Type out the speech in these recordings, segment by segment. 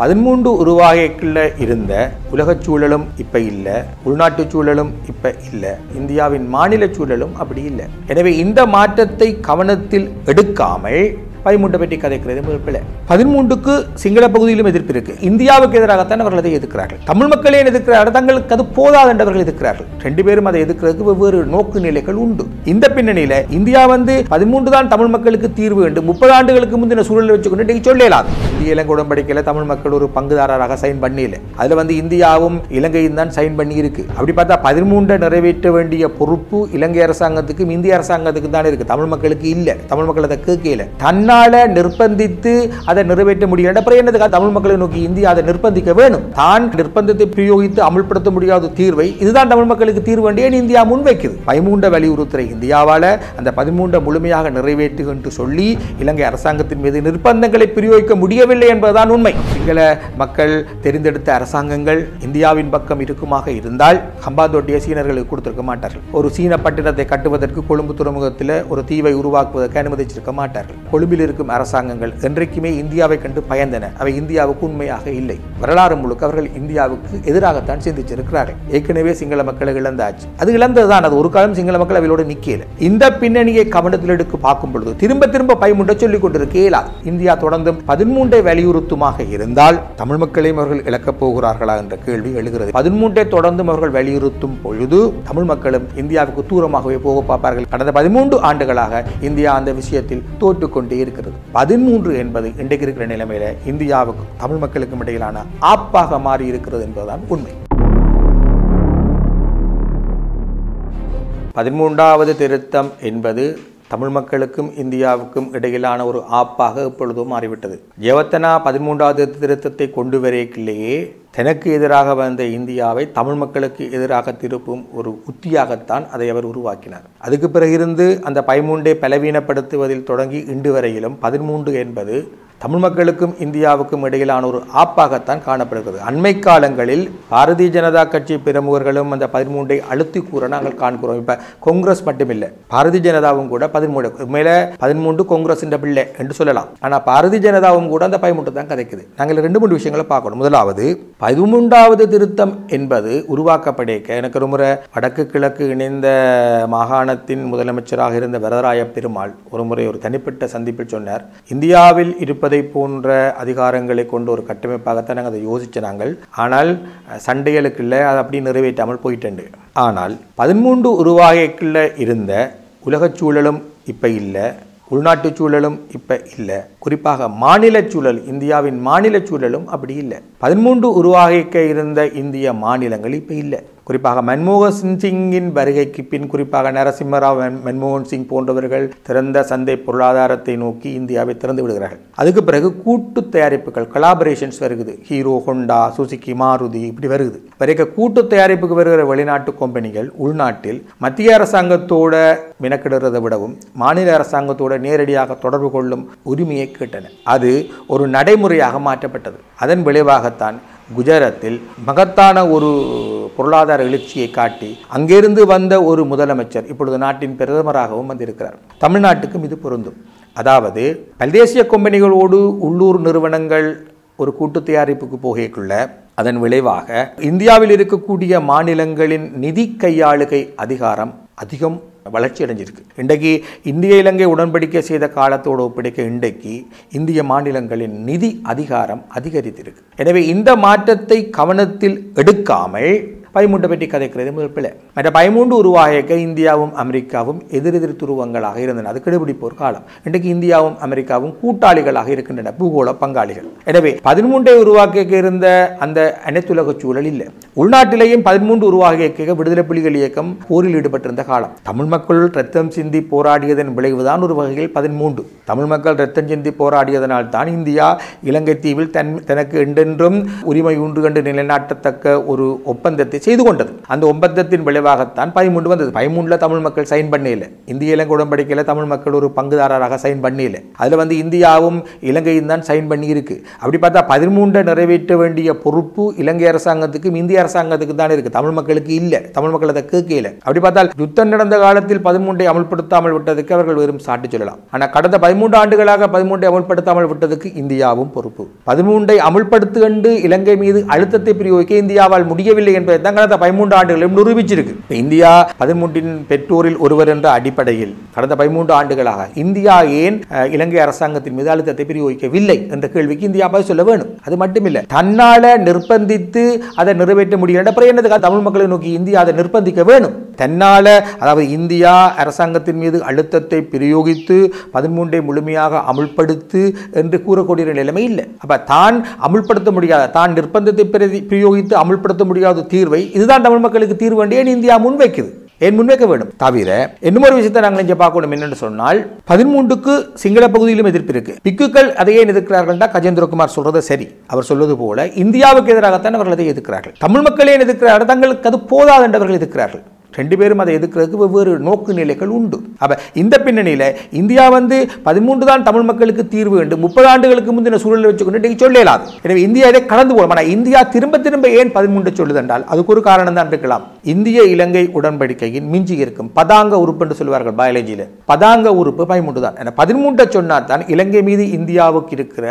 பதிமூன்று உருவாகைக்குள்ள இருந்த உலகச் சூழலும் இப்ப இல்லை உள்நாட்டு சூழலும் இப்ப இல்லை இந்தியாவின் மாநில சூழலும் அப்படி இல்லை. எனவே இந்த மாற்றத்தை கவனத்தில் எடுக்காமல் பதிமூன்றை பற்றி கதைக்கிறது முதல் பிள்ளை பதிமூன்றுக்கு சிங்கள பகுதியிலும் எதிர்ப்பு இருக்கு. இந்தியாவுக்கு எதிராகத்தான் அவர்கள் அதை எதிர்க்கிறார்கள். தமிழ் மக்களே எதிர்க்கிறார்கள்? தங்களுக்கு அது போதாது என்றவர்கள் எதிர்க்கிறார்கள். ரெண்டு பேரும் அதை எதிர்க்கிறதுக்கு வெவ்வேறு நோக்கு நிலைகள் உண்டு. இந்த பின்னணியில் இந்தியா வந்து பதிமூன்று தான் தமிழ் மக்களுக்கு தீர்வு வேண்டும் முப்பது ஆண்டுகளுக்கு முந்தின சூழலை வச்சுக்கொண்டு இன்னைக்கு சொல்லலாம் இந்திய இலங்கை உடன்படிக்கையில் தமிழ் மக்கள் ஒரு பங்குதாரராக சைன் பண்ணல. அதுல வந்து இந்தியாவும் இலங்கையும் தான் சைன் பண்ணி இருக்கு அப்படி பார்த்தா பதிமூன்றை நிறைவேற்ற வேண்டிய பொறுப்பு இலங்கை அரசாங்கத்துக்கும் இந்திய அரசாங்கத்துக்கும் தான் இருக்கு. தமிழ் மக்களுக்கு இல்லை. தமிழ் மக்கள் அதை கேட்கல. தன்னால நிர்பந்தித்து அதை நிறைவேற்ற முடியும் அப்புறம் என்னதுக்காக தமிழ் மக்களை நோக்கி இந்தியா அதை நிர்பந்திக்க வேணும் தான் நிர்பந்தத்தை பிரயோகித்து அமல்படுத்த முடியாத தீர்வை இதுதான் தமிழ் மக்களுக்கு தீர்வு வேண்டிய இந்தியா முன்வைக்குது? பதிமூன்ற வலியுறுத்துற இந்தியாவால் அந்த பதிமூன்றை முழுமையாக நிறைவேற்று என்று சொல்லி இலங்கை அரசாங்கத்தின் மீது நிர்பந்தங்களை பிரயோகிக்க முடியவில்லை என்பதுதான் உண்மை. சிங்கள மக்கள் தெரிந்தெடுத்த அரசாங்கங்கள் இந்தியாவின் பக்கம் இருக்குமாக இருந்தால் ஹம்பாந்தோட்டிய சீனர்களுக்கு கொடுத்திருக்க மாட்டார்கள். ஒரு சீன பட்டினத்தை கட்டுவதற்கு கொழும்பு துறைமுகத்தில் ஒரு தீவை உருவாக்குவதற்கு அனுமதிச்சிருக்க மாட்டார்கள். கொழும்பில் இருக்கும் அரசாங்கங்கள் என்றைக்குமே இந்தியாவை கண்டு பயந்தன. அவை இந்தியாவுக்கு உண்மையாக இல்லை. வரலாறு முழுக்க அவர்கள் இந்தியாவுக்கு எதிராகத்தான் சிந்திச்சிருக்கிறார்கள். ஏற்கனவே சிங்கள மக்களை இழந்தாச்சு. அது இழந்ததுதான். அது ஒரு காலம் சிங்கள மக்கள் அவளோட நிக்கல. இந்த பின்னணியை கவனத்தில் எடுத்து பார்க்கும் பொழுது திரும்ப திரும்ப பயமுண்ட சொல்லிக் கொண்டிருக்க இயலாது. இந்தியா தொடர்ந்தும் பதிமூன்றை வலியுறுத்துமாக இருந்தால் தமிழ் மக்களையும் அவர்கள் இழக்கப் போகிறார்களா என்ற கேள்வி எழுகிறது. பதிமூன்றை தொடர்ந்தும் அவர்கள் வலியுறுத்தும் பொழுது தமிழ் மக்களும் இந்தியாவுக்கு தூரமாகவே போக பார்ப்பார்கள். கடந்த பதிமூன்று ஆண்டுகளாக இந்தியா அந்த விஷயத்தில் தோற்றுக்கொண்டே இருக்கிறது. பதிமூன்று என்பது இன்றைக்கு இருக்கிற நிலைமையில இந்தியாவுக்கும் தமிழ் மக்களுக்கும் இடையிலான ஆப்பாக மாறி இருக்கிறது என்பதுதான் உண்மை. பதிமூன்றாவது திருத்தம் என்பது தமிழ் மக்களுக்கும் இந்தியாவுக்கும் இடையிலான ஒரு ஆப்பாக இப்பொழுதும் மாறிவிட்டது. ஜெவத்தனா பதிமூன்றாவது திருத்தத்தை கொண்டு வரையிலேயே தனக்கு எதிராக வந்த இந்தியாவை தமிழ் மக்களுக்கு எதிராக திருப்பும் ஒரு உத்தியாகத்தான் அதை அவர் உருவாக்கினார். அதுக்கு பிறகு இருந்து அந்த பதிமூன்றை பலவீனப்படுத்துவதில் தொடங்கி இன்று வரையிலும் பதிமூன்று என்பது தமிழ் மக்களுக்கும் இந்தியாவுக்கும் இடையிலான ஒரு ஆப்பாகத்தான் காணப்படுகிறது. அண்மை காலங்களில் பாரதிய ஜனதா கட்சி பிரமுகர்களும் அந்த பதிமூன்றை அழுத்தி கூற நாங்கள் காண்கிறோம். இப்போ காங்கிரஸ் மட்டுமில்லை. பாரதிய ஜனதாவும் கூட பதிமூன்று மேலே பதிமூன்று காங்கிரஸ் என்ற பிள்ளை என்று சொல்லலாம். ஆனால் பாரதிய ஜனதாவும் கூட அந்த பதிமூன்று தான் கதைக்குது. நாங்கள் ரெண்டு மூன்று விஷயங்களை பார்க்கணும். முதலாவது பதிமூன்றாவது திருத்தம் என்பது உருவாக்கப்படைக்க எனக்கு ஒரு முறை வடக்கு கிழக்கு இணைந்த மாகாணத்தின் முதலமைச்சராக இருந்த வரதராய பெருமாள் ஒரு முறை ஒரு தனிப்பட்ட சந்திப்பில் சொன்னார். இந்தியாவில் இருப்ப போன்ற அதிகாரங்களை கொண்ட ஒரு கட்டமைப்பாகத்தான் நாங்கள் அதை யோசிச்ச நாங்கள். ஆனால் சண்டைகளுக்கு இல்லை அதை அப்படி நிறைவேற்றாமல் போயிட்டு ஆனால் பதிமூன்று உருவாகைக்குள்ள இருந்த உலகச் சூழலும் இப்போ இல்லை உள்நாட்டு சூழலும் இப்போ இல்லை. குறிப்பாக மாநில சூழல் இந்தியாவின் மாநில சூழலும் அப்படி இல்லை. பதிமூன்று உருவாகிக்க இருந்த இந்திய மாநிலங்கள் இப்போ இல்லை. குறிப்பாக மன்மோகன் சிங்கின் வருகைக்கு பின் குறிப்பாக நரசிம்மராவ் மன்மோகன் சிங் போன்றவர்கள் திறந்த சந்தை பொருளாதாரத்தை நோக்கி இந்தியாவை திறந்து விடுகிறார்கள். அதுக்கு பிறகு கூட்டு தயாரிப்புகள் கலாபரேஷன்ஸ் வருகுது. ஹீரோ ஹோண்டா சுசுகி மாருதி இப்படி வருகுது. வரைக்க கூட்டு தயாரிப்புக்கு வருகிற வெளிநாட்டு கம்பெனிகள் உள்நாட்டில் மத்திய அரசாங்கத்தோட மெனக்கிடுறதை விடவும் மாநில அரசாங்கத்தோட நேரடியாக தொடர்பு கொள்ளும் உரிமையை கேட்டன. அது ஒரு நடைமுறையாக மாற்றப்பட்டது. அதன் விளைவாகத்தான் குஜராத்தில் மகத்தான ஒரு பொருளாதார எழுச்சியை காட்டி அங்கிருந்து வந்த ஒரு முதலமைச்சர் இப்பொழுது நாட்டின் பிரதமராகவும் வந்திருக்கிறார். தமிழ்நாட்டுக்கும் இது பொருந்தும். அதாவது பல்தேசிய கம்பெனிகளோடு உள்ளூர் நிறுவனங்கள் ஒரு கூட்டு தயாரிப்புக்கு போகைக்குள்ள அதன் விளைவாக இந்தியாவில் இருக்கக்கூடிய மாநிலங்களின் நிதி கையாளுகை அதிகாரம் அதிகம் வளர்ச்சி அடைஞ்சிருக்கு. இன்றைக்கு இந்திய இலங்கை உடன்படிக்கை செய்த காலத்தோடு ஒப்படைக்க இன்றைக்கு இந்திய மாநிலங்களின் நிதி அதிகாரம் அதிகரித்திருக்கு. எனவே இந்த மாற்றத்தை கவனத்தில் எடுக்காமல் பதிமூன்றை பற்றி கதைக்கிறது முதல் பிள்ளை மற்ற பதிமூன்று உருவாக இந்தியாவும் அமெரிக்காவும் எதிரெதிர் துருவங்களாக இருந்தன. அது கெடுபிடிப்போர் காலம். இன்றைக்கு இந்தியாவும் அமெரிக்காவும் கூட்டாளிகளாக இருக்கின்றன. பூகோள பங்காளிகள். எனவே பதிமூன்றை உருவாக்க இருந்த அந்த அனைத்துலக சூழல் இல்லை. உள்நாட்டிலேயும் பதிமூன்று உருவாக விடுதலை புலிகள் இயக்கம் போரில் ஈடுபட்டிருந்த காலம். தமிழ் மக்கள் ரத்தம் சிந்தி போராடியதன் விளைவுதான் ஒரு வகையில் பதிமூன்று தமிழ் மக்கள் ரத்தம் சிந்தி போராடியதனால் தான் இந்தியா இலங்கை தீவில் தன் தனக்கு என்றென்றும் உரிமை உண்டு கண்டு நிலைநாட்டத்தக்க ஒரு ஒப்பந்தத்தை செய்து கொண்டது. அந்த ஒப்பந்தத்தின் விளைவாகத்தான் பதிமூன்று வந்தது. பதிமூணுல தமிழ் மக்கள் சைன் பண்ணல இந்திய இலங்கை உடன்படிக்கையில் தமிழ் மக்கள் ஒரு பங்குதாரராக சைன் பண்ணல அதில் வந்து இந்தியாவும் இலங்கையும் தான் சைன் பண்ணி இருக்கு அப்படி பார்த்தா பதிமூன்றை நிறைவேற்ற வேண்டிய பொறுப்பு இலங்கை அரசாங்கத்துக்கும் இந்திய அரசாங்கத்துக்கு தான் இருக்கு. தமிழ் மக்களுக்கு இல்லை. தமிழ் மக்கள் அதை கேட்கல. அப்படி பார்த்தால் யுத்தம் நடந்த காலத்தில் பதிமூன்றை அமல்படுத்தாமல் விட்டதுக்கு அவர்கள் வெறும் சாட்டி சொல்லலாம். ஆனால் கடந்த பதிமூன்று ஆண்டுகளாக பதிமூன்றை அமல்படுத்தாமல் விட்டதுக்கு இந்தியாவும் பொறுப்பு. பதிமூன்றை அமல்படுத்து கண்டு இலங்கை மீது அழுத்தத்தை பிரயோகிக்க இந்தியாவால் முடியவில்லை என்பதை தான் கடந்த பதிமூன்று ஆண்டுகளிலும் நிரூபிச்சிருக்கு. இப்போ இந்தியா பதிமூன்றின் பெற்றோரில் ஒருவர் என்ற அடிப்படையில் கடந்த பதிமூன்று ஆண்டுகளாக இந்தியா ஏன் அஹ், இலங்கை அரசாங்கத்தின் மீது அழுத்தத்தை பிரயோகிக்கவில்லை என்ற கேள்விக்கு இந்தியா பதில் சொல்ல வேணும். அது மட்டுமில்லை தன்னால நிர்பந்தித்து அதை நிறைவேற்ற முடியும் அப்புறம் என்னதுக்காக தமிழ் மக்களை நோக்கி இந்தியா அதை நிர்பந்திக்க வேணும். தன்னால் அதாவது இந்தியா அரசாங்கத்தின் மீது அழுத்தத்தை பிரயோகித்து பதிமூன்றை முழுமையாக அமுல்படுத்து என்று கூறக்கூடிய நிலைமை இல்லை. அப்போ தான் அமுல்படுத்த முடியாத தான் நிர்பந்தத்தை பிரதி- பிரயோகித்து அமுல்படுத்த முடியாத தீர்வை இதுதான் தமிழ் மக்களுக்கு தீர்வு என்று ஏன் இந்தியா முன்வைக்குது? ஏன் முன்வைக்க வேண்டும்? தவிர இன்னும் ஒரு விஷயத்தை நாங்கள் இங்கே பார்க்கணும். என்னென்னு சொன்னால் பதிமூன்றுக்கு சிங்கள பகுதியிலும் எதிர்ப்பு இருக்கு. பிக்குகள் அதை ஏன் எதிர்க்கிறார்கள் தான் கஜேந்திரகுமார் சொல்றது சரி. அவர் சொல்வது போல இந்தியாவுக்கு எதிராகத்தான் அவர்கள் அதை எதிர்க்கிறார்கள். தமிழ் மக்களே எதிர்க்கிறார்கள்? தங்களுக்கு அது போதாது என்றவர்கள் எதிர்க்கிறார்கள். ரெண்டு பேரும் அதை எதிர்க்கிறதுக்கு வெவ்வேறு நோக்கு நிலைகள் உண்டு. அப்போ இந்த பின்னணியில் இந்தியா வந்து பதிமூன்று தான் தமிழ் மக்களுக்கு தீர்வு என்று முப்பது ஆண்டுகளுக்கு முந்தின சூழலை வச்சுக்கொண்டு நீங்கள் சொல்லலாது எனவே இந்தியா இதை கடந்து போகலாம் ஆனால் இந்தியா திரும்ப திரும்ப ஏன் பதிமூன்று சொல்லுது என்றால் அதுக்கு ஒரு காரணம் தான் இருக்கலாம். இந்திய இலங்கை உடன்படிக்கையின் மிஞ்சி இருக்கும் பதாங்க உறுப்பு என்று சொல்வார்கள் பயாலஜியில் பதாங்க உறுப்பு பதிமூன்று தான். ஏன்னா பதிமூன்றை சொன்னால் தான் இலங்கை மீது இந்தியாவுக்கு இருக்கிற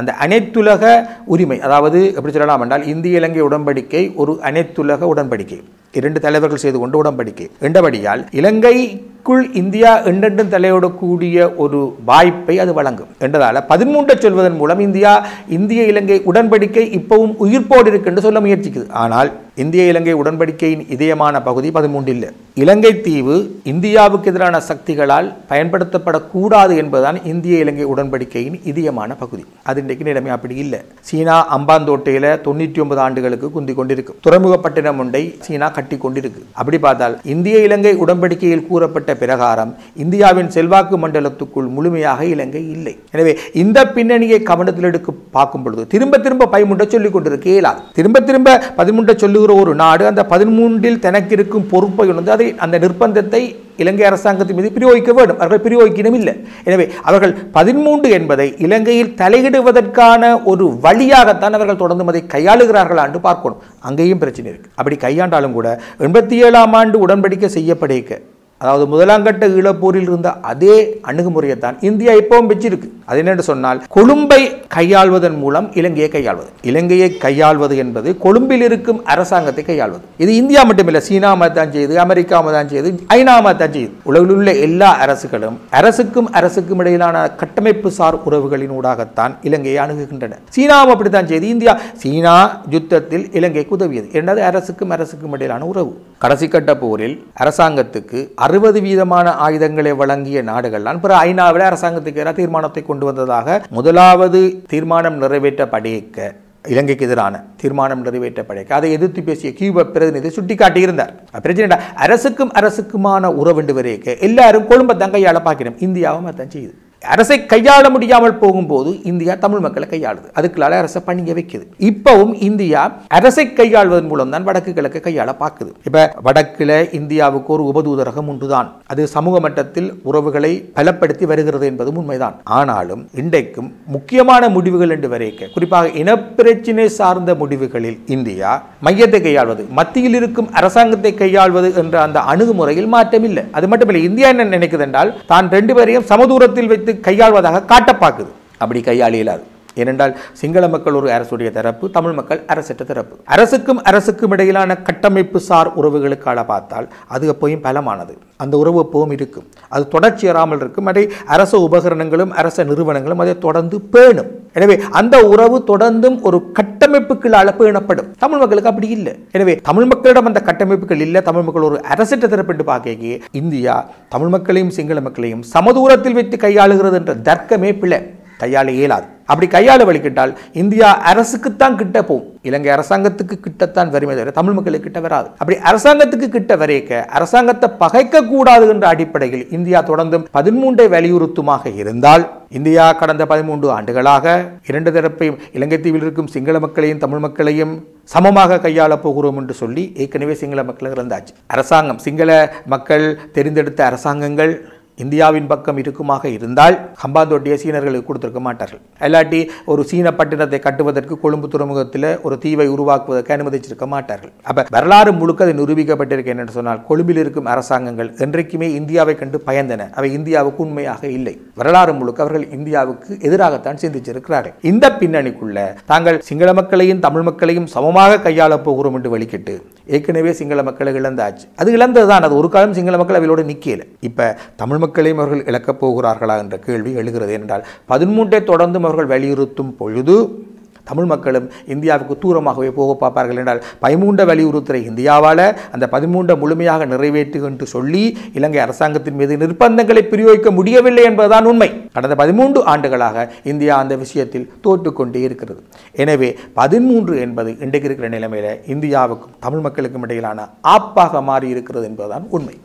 அந்த அனைத்துலக உரிமை அதாவது எப்படி சொல்லலாம் என்றால் இந்திய இலங்கை உடன்படிக்கை ஒரு அனைத்துலக உடன்படிக்கை. இரண்டு தலைவர்கள் செய்து கொண்டு உடன்படிக்கை. என்றபடியால் இலங்கைக்குள் இந்தியா என்றென்றும் தலையிடக்கூடிய ஒரு வாய்ப்பை அது வழங்கும். என்றதால பதிமூன்றை சொல்வதன் மூலம் இந்தியா இந்திய இலங்கை உடன்படிக்கை இப்பவும் உயிர்ப்போடு இருக்கு என்று சொல்ல முயற்சிக்குது. ஆனால் இந்திய இலங்கை உடன்படிக்கையின் இதயமான பகுதி பதிமூன்றில். இலங்கை தீவு இந்தியாவுக்கு எதிரான சக்திகளால் பயன்படுத்தப்படக்கூடாது என்பதுதான் இந்திய இலங்கை உடன்படிக்கையின் இதயமான பகுதி. அது இன்றைக்கு நிலைமை அப்படி இல்லை. சீனா அம்பாந்தோட்டையில தொண்ணூற்றி ஒன்பது ஆண்டுகளுக்கு குந்தி கொண்டிருக்கு. துறைமுகப்பட்டினம் ஒன்றை சீனா கட்டி கொண்டிருக்கு. அப்படி பார்த்தால் இந்திய இலங்கை உடன்படிக்கையில் கூறப்பட்ட பிரகாரம் இந்தியாவின் செல்வாக்கு மண்டலத்துக்குள் முழுமையாக இலங்கை இல்லை. எனவே இந்த பின்னணியை கவனத்தில் எடுக்க பார்க்கும் பொழுது திரும்ப திரும்ப பயமுண்ட சொல்லிக் கொண்டிருக்க இயலாது திரும்ப திரும்ப பதிமூன்றை சொல்லுகிற ஒரு நாடு அந்த பதிமூன்றில் தனக்கு இருக்கும் பொறுப்பை உணர்ந்து அதை அந்த நிர்பந்தத்தை இலங்கை அரசாங்கத்தின் மீது பிரயோகிக்க வேண்டும். அவர்கள் பிரயோகிக்கணும் இல்லை. எனவே அவர்கள் பதிமூன்று என்பதை இலங்கையில் தலையிடுவதற்கான ஒரு வழியாகத்தான் அவர்கள் தொடர்ந்து அதை கையாளுகிறார்களா என்று பார்க்கணும். அங்கேயும் பிரச்சனை இருக்குது அப்படி கையாண்டாலும் கூட எண்பத்தி ஏழாம் ஆண்டு உடன்படிக்கை செய்யப்படிக்க. அதாவது முதலாம் கட்ட ஈழப்போரில் இருந்த அதே அணுகுமுறையை தான் இந்தியா இப்பவும் வச்சிருக்கு. அது என்னென்று சொன்னால் கொழும்பை கையாள்வதன் மூலம் இலங்கையை கையாள்வது. இலங்கையை கையாள்வது என்பது கொழும்பில் இருக்கும் அரசாங்கத்தை கையாள்வது. இது இந்தியா மட்டுமில்லை சீனா தான் செய்யுது அமெரிக்கா தான் செய்யுது ஐநா தான் செய்யுது உலகில் உள்ள எல்லா அரசுகளும் அரசுக்கும் அரசுக்கும் இடையிலான கட்டமைப்பு சார் உறவுகளின் ஊடாகத்தான் இலங்கையை அணுகுகின்றன. சீனாவும் அப்படித்தான் செய்து இந்தியா சீனா யுத்தத்தில் இலங்கைக்கு உதவியது. என்னது அரசுக்கும் அரசுக்கும் இடையிலான உறவு. கடைசி கட்ட போரில் அரசாங்கத்துக்கு அறுபது வீதமான ஆயுதங்களை வழங்கிய நாடுகள்லாம் பிற ஐநாவில் அரசாங்கத்துக்கு எதிராக தீர்மானத்தை கொண்டு வந்ததாக முதலாவது தீர்மானம் நிறைவேற்றப்படைக்க இலங்கைக்கு எதிரான தீர்மானம் நிறைவேற்றப்படைக்க அதை எதிர்த்து பேசிய கியூப பிரதிநிதி சுட்டிக்காட்டியிருந்தார். பிரச்சனை அரசுக்கும் அரசுக்குமான உறவு வரைக்க எல்லாரும் கொழும்பை தங்கையால் பார்க்கிறோம் பார்க்கணும். இந்தியாவும் அதான் செய்யுது அரசை கையாள முடியாமல் போகும்போது இந்தியா தமிழ் மக்களை கையாளுது. அதுக்குள்ளால அரசை பணிய வைக்குது. இப்பவும் இந்தியா அரசை கையாள்வதன் மூலம் தான் வடக்கு கிழக்கு கையாள பார்க்குது. இப்ப வடக்குல இந்தியாவுக்கு ஒரு உபதூதரகம் உண்டுதான். அது சமூக மட்டத்தில் உறவுகளை பலப்படுத்தி வருகிறது என்பது உண்மைதான். ஆனாலும் இன்றைக்கும் முக்கியமான முடிவுகள் என்று வரைக்க குறிப்பாக இனப்பிரச்சினை சார்ந்த முடிவுகளில் இந்தியா மையத்தை கையாள்வது மத்தியில் இருக்கும் அரசாங்கத்தை கையாள்வது என்ற அந்த அணுகுமுறையில் மாற்றமில்லை. அது மட்டுமில்லை இந்தியா என்ன நினைக்குது என்றால் தான் ரெண்டு பேரையும் சமதூரத்தில் வைத்து கையாள்வதாக காட்ட பார்க்குது அப்படி கையாளியலாது. ஏனென்றால் சிங்கள மக்கள் ஒரு அரசுடைய தரப்பு தமிழ் மக்கள் அரசற்ற தரப்பு. அரசுக்கும் அரசுக்கும் இடையிலான கட்டமைப்பு சார் உறவுகளுக்காக பார்த்தால் அது எப்போயும் பலமானது. அந்த உறவு எப்பவும் இருக்கும். அது தொடர்ச்சி ஏறாமல் இருக்கும். அதை அரச உபகரணங்களும் அரச நிறுவனங்களும் அதை தொடர்ந்து பேணும். எனவே அந்த உறவு தொடர்ந்தும் ஒரு கட்டமைப்புக்களால் பேணப்படும். தமிழ் மக்களுக்கு அப்படி இல்லை. எனவே தமிழ் மக்களிடம் அந்த கட்டமைப்புகள் இல்லை. தமிழ் மக்கள் ஒரு அரசற்ற தரப்பு என்று பார்க்க இந்தியா தமிழ் மக்களையும் சிங்கள மக்களையும் சமதூரத்தில் வைத்து கையாளுகிறது என்ற தர்க்கமே பிழை. கையாள இயலாது. அப்படி கையாள வலிக்கிட்டால் இந்தியா அரசுக்குத்தான் கிட்ட போகும் இலங்கை அரசாங்கத்துக்கு கிட்டத்தான் வருமே தவிர தமிழ் மக்களுக்கு கிட்ட வராது. அப்படி அரசாங்கத்துக்கு கிட்ட வரைக்க அரசாங்கத்தை பகைக்க கூடாது என்ற அடிப்படையில் இந்தியா தொடர்ந்தும் பதிமூன்றை வலியுறுத்துமாக இருந்தால் இந்தியா கடந்த பதிமூன்று ஆண்டுகளாக இரண்டு தரப்பையும் இலங்கை தீவில் இருக்கும் சிங்கள மக்களையும் தமிழ் மக்களையும் சமமாக கையாளப் போகிறோம் என்று சொல்லி ஏற்கனவே சிங்கள மக்கள் இருந்தாச்சு அரசாங்கம் சிங்கள மக்கள் தெரிந்தெடுத்த அரசாங்கங்கள் இந்தியாவின் பக்கம் இருக்குமாக இருந்தால் ஹம்பாந்தோட்டிய சீனர்களுக்கு கொடுத்திருக்க மாட்டார்கள். இல்லாட்டி ஒரு சீன பட்டினத்தை கட்டுவதற்கு கொழும்பு துறைமுகத்தில் ஒரு தீவை உருவாக்குவதற்கு அனுமதிச்சிருக்க மாட்டார்கள். அப்போ வரலாறு முழுக்க அது நிரூபிக்கப்பட்டிருக்கு என்று சொன்னால் கொழும்பில் இருக்கும் அரசாங்கங்கள் என்றைக்குமே இந்தியாவை கண்டு பயந்தன. அவை இந்தியாவுக்கு உண்மையாக இல்லை. வரலாறு முழுக்க அவர்கள் இந்தியாவுக்கு எதிராகத்தான் சிந்திச்சிருக்கிறார்கள். இந்த பின்னணிக்குள்ள தாங்கள் சிங்கள மக்களையும் தமிழ் மக்களையும் சமமாக கையாளப் போகிறோம் என்று வெளிக்கிட்டு ஏற்கனவே சிங்கள மக்களை இழந்தாச்சு. அது இழந்ததுதான். அது ஒரு காலம் சிங்கள மக்கள் அவையோடு நிற்கல இப்ப தமிழ் மக்களையும் அவர்கள் இழக்கப் போகிறார்களா என்ற கேள்வி எழுகிறது. என்றால் பதிமூன்றை தொடர்ந்தும் அவர்கள் வலியுறுத்தும் பொழுது தமிழ் மக்களும் இந்தியாவுக்கு தூரமாகவே போக பார்ப்பார்கள் என்றால் பதிமூன்ற வலியுறுத்துகிற இந்தியாவால் அந்த பதிமூன்றை முழுமையாக நிறைவேற்று என்று சொல்லி இலங்கை அரசாங்கத்தின் மீது நிர்பந்தங்களை பிரயோகிக்க முடியவில்லை என்பதுதான் உண்மை. கடந்த பதிமூன்று ஆண்டுகளாக இந்தியா அந்த விஷயத்தில் தோற்றுக்கொண்டே இருக்கிறது. எனவே பதிமூன்று என்பது இன்றைக்கு இருக்கிற நிலைமையில் இந்தியாவுக்கும் தமிழ் மக்களுக்கும் இடையிலான ஆப்பாக மாறி இருக்கிறது என்பதுதான் உண்மை.